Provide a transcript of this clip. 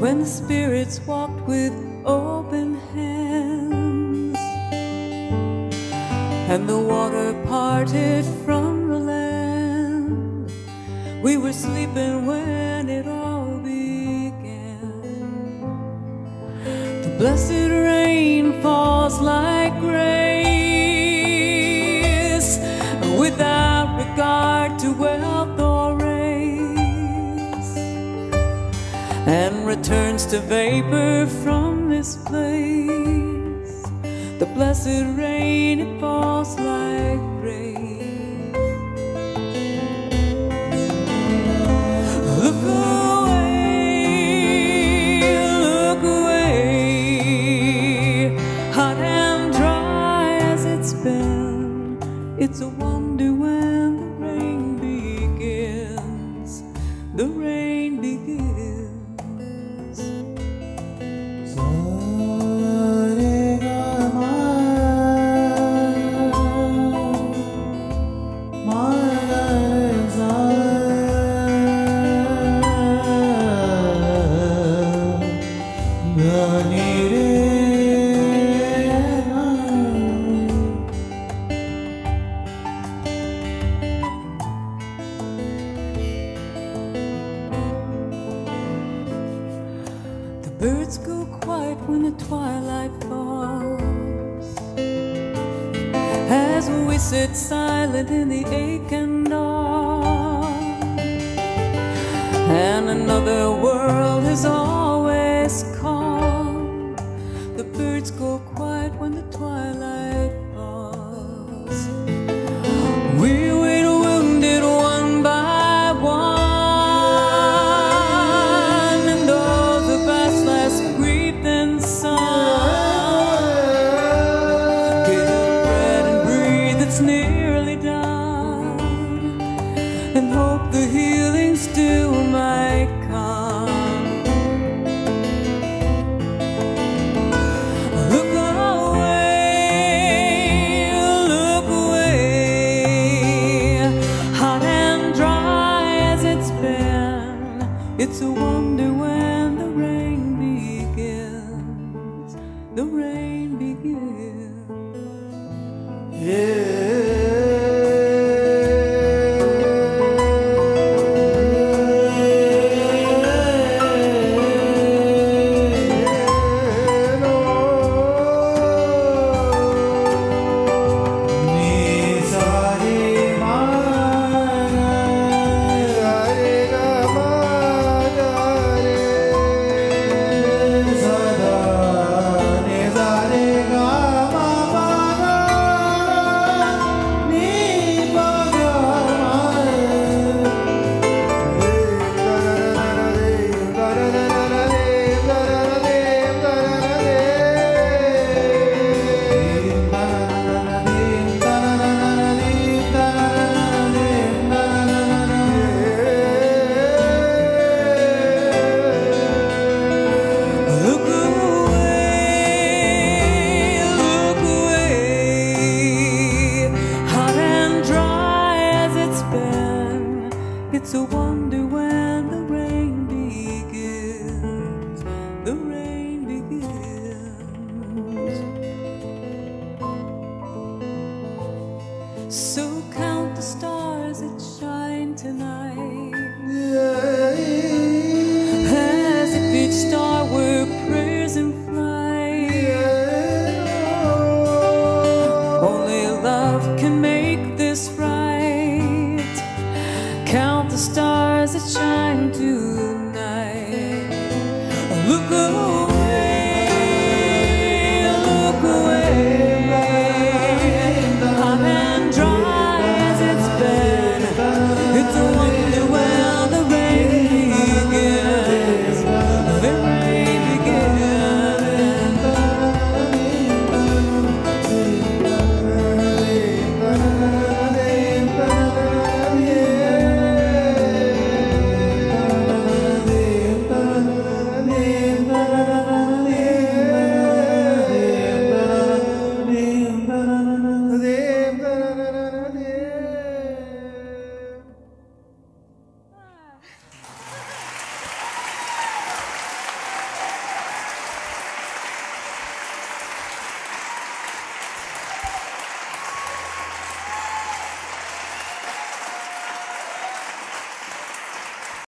the spirits walked with open hands, and the water parted from the land. We were sleeping when it all began. The blessed rain falls like grace returns to vapor from this place. The blessed rain, it falls like rain. Look away, look away, hot and dry as it's been. It's a wonder when birds go quiet when the twilight falls. As we sit silent in the ache and dawn. And another world is always calm. Begins. So count the stars that shine tonight. As if each star were prayers in flight. Only love can make this right. Count the stars that shine